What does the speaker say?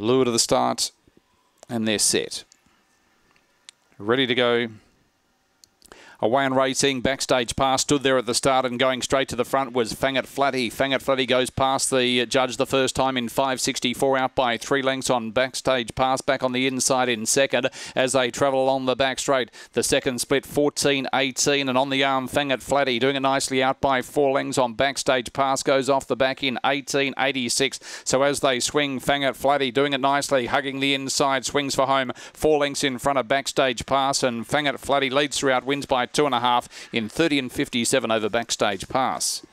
Lure to the start, and they're set. Ready to go. Away and racing, backstage pass, stood there at the start and going straight to the front was Fangit Flatty. Fangit Flatty goes past the judge the first time in 5.64 out by three lengths on backstage pass, back on the inside in second as they travel along the back straight. The second split 14.18 and on the arm Fangit Flatty doing it nicely out by four lengths on backstage pass goes off the back in 18.86. So as they swing, Fangit Flatty doing it nicely, hugging the inside, swings for home, four lengths in front of backstage pass and Fangit Flatty leads throughout, wins by two and a half in 30 and 57 over backstage pass.